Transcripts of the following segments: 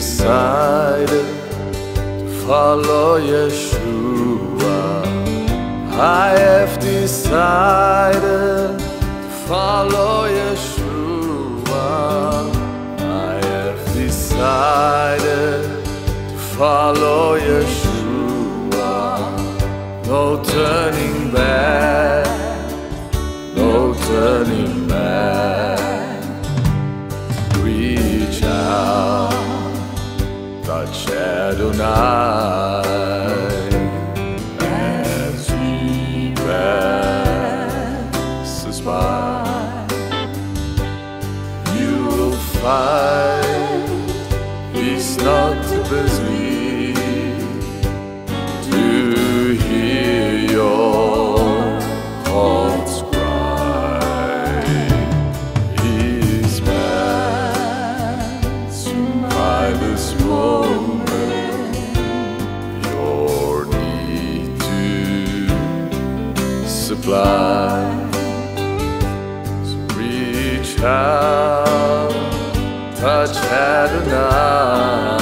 side follow yeshua i have decided to follow yeshua. night as he passes by. You'll find. Touch, touch Adonai.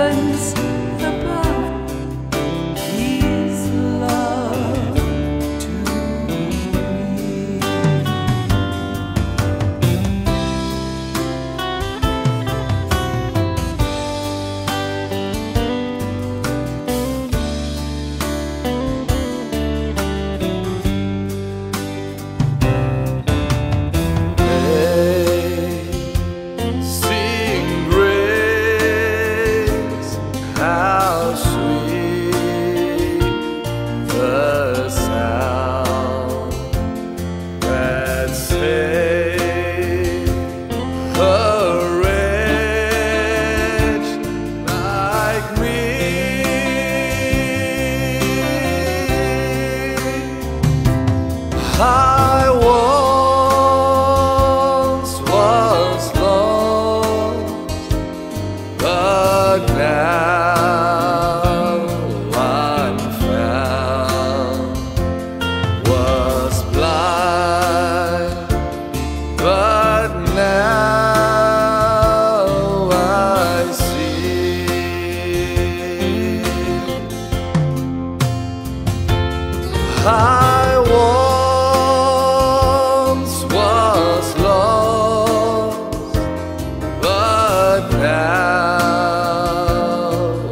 difference I once was lost, but now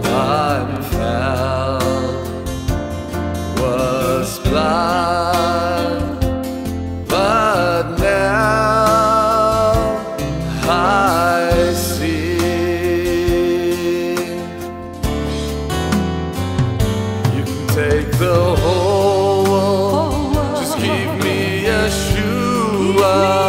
I'm found. Was blind, but now I see. You can take the whole love.